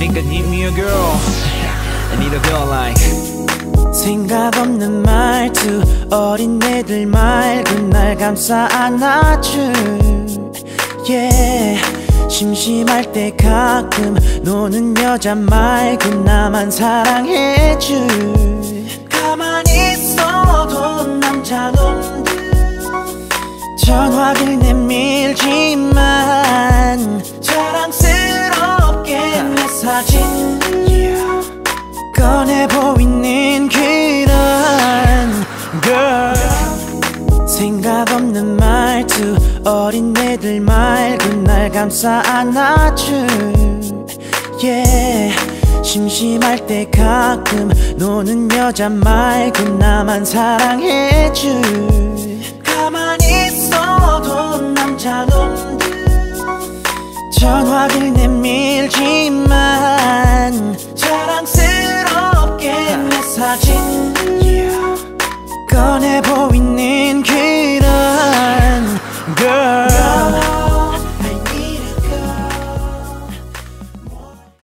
think I need me a girl. I need a girl like 생각 없는 말투. 어린애들 맑은 날 감싸 안아줄. Yeah. 심심할 때 가끔 노는 여자 말고 나만 사랑해줄. 가만히 있어도 남자놈들 전화를 내밀지 꺼내 보이는 그런 girl. 생각 없는 말투 어린애들 맑은 날 감싸 안아줄. Yeah. 심심할 때 가끔 노는 여자 말고 나만 사랑해줄. 가만히 있어도 남자 놈들. 전화를 내밀지만 자랑스럽게 내 사진 yeah. 꺼내 보이는 그런 girl